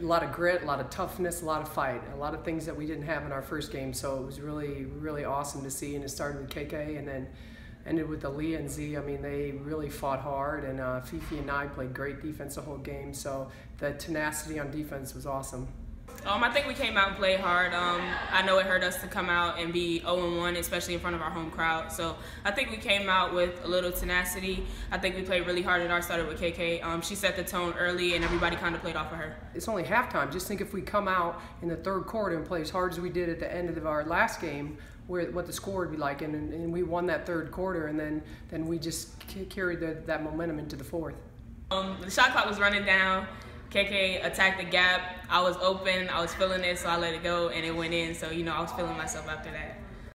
a lot of grit, a lot of toughness, a lot of fight, a lot of things that we didn't have in our first game. So it was really, really awesome to see. And it started with KK and then ended with Aliyah and Z. I mean, they really fought hard, and uh, Fifi and I played great defense the whole game. So the tenacity on defense was awesome. Um, I think we came out and played hard. Um, I know it hurt us to come out and be 0-1, especially in front of our home crowd. So I think we came out with a little tenacity. I think we played really hard, and our started with KK. Um, she set the tone early, and everybody kind of played off of her. It's only halftime. Just think if we come out in the third quarter and play as hard as we did at the end of our last game, where what the score would be like, and, and we won that third quarter, and then then we just carried the, that momentum into the fourth. Um, the shot clock was running down. KK attacked the gap. I was open. I was feeling it, so I let it go, and it went in. So you know, I was feeling myself after that.